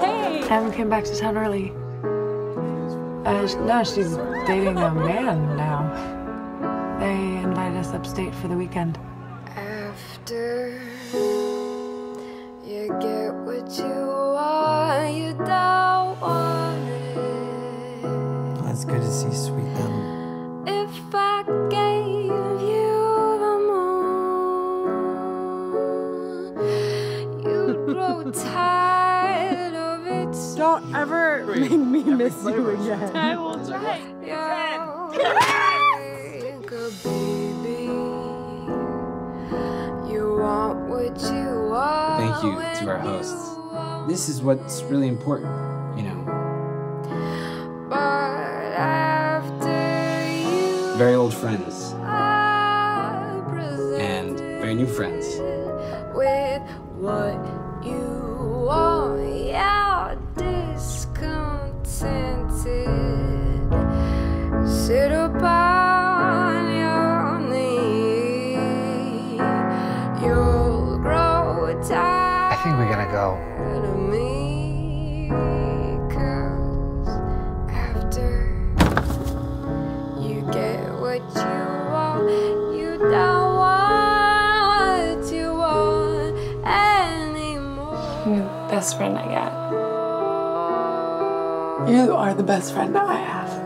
hey. Evan came back to town early. Uh, no, she's dating a man now. They invited us upstate for the weekend. After you get what you want, you don't want it. Good to see sweet them. Grow tired of it. Don't ever make me miss you again. I will try. Like a baby, you want what you want. Thank you to our hosts. This is what's really important, you know. But after you, Very old friends and very new friends. with what you. Yeah, discontented. Sit upon your knee. You'll grow tired. I think we're gonna go. of me, 'cause after you get what you best friend I got. You are the best friend I have.